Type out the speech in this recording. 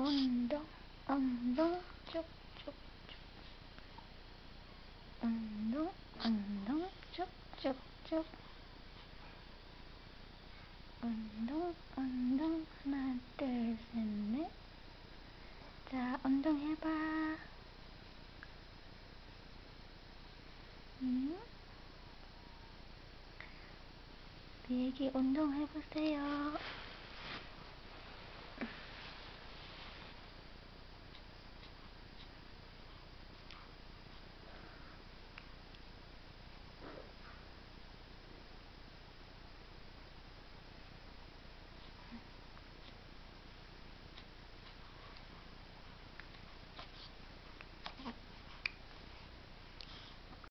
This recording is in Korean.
운동, 운동, 쭉쭉쭉. 운동, 운동, 쭉쭉쭉. 운동, 운동, 하나, 둘, 셋, 넷. 자, 운동해봐. 응? 음? 비행기 네, 운동해보세요.